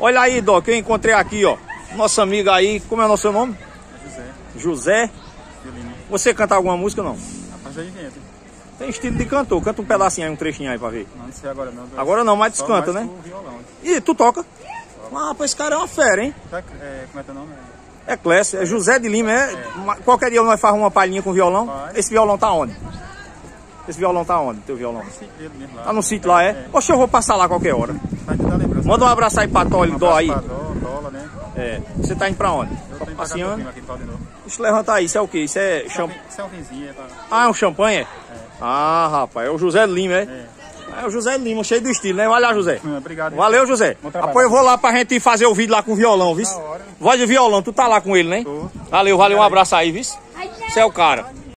Olha aí, Doc, eu encontrei aqui, ó. Nossa amiga aí, como é o nosso seu nome? José, José. violino. Você canta alguma música ou não? Rapaz, aí dentro. Tem estilo de cantor. Canta um pedacinho aí, um trechinho aí pra ver. Não, não sei agora não. Agora não, mas descanta, mais né? violão. Ih, tu toca? Ah, rapaz, esse cara é uma fera, hein? Tá, é, como é teu nome? É Clécio, é José de Lima, é. Ma- Qualquer dia nós faz uma palhinha com violão. Esse violão tá onde? Esse violão tá onde, teu violão? Tá no sítio lá, é? Oxe, eu vou passar lá qualquer hora. Manda um abraço aí pra Tolly, Um Dó aí. pra Dó, Dola, né? É. Você tá indo pra onde? Eu tô indo passeando? aqui, de novo. Deixa eu levantar aí, isso é o quê? Isso é é champanhe? Isso é um vinzinho, é pra... Ah, é um champanhe, é? Ah, rapaz, é o José Lima, é? É. É o José Lima, cheio do estilo, né? Vai lá, José. Hum, Obrigado. Valeu, José. Depois eu vou lá pra gente fazer o vídeo lá com o violão, viu? Voz de violão, tu tá lá com ele, né? Tô. Valeu, valeu, um abraço aí, viu? Você é o cara.